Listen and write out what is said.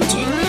DJ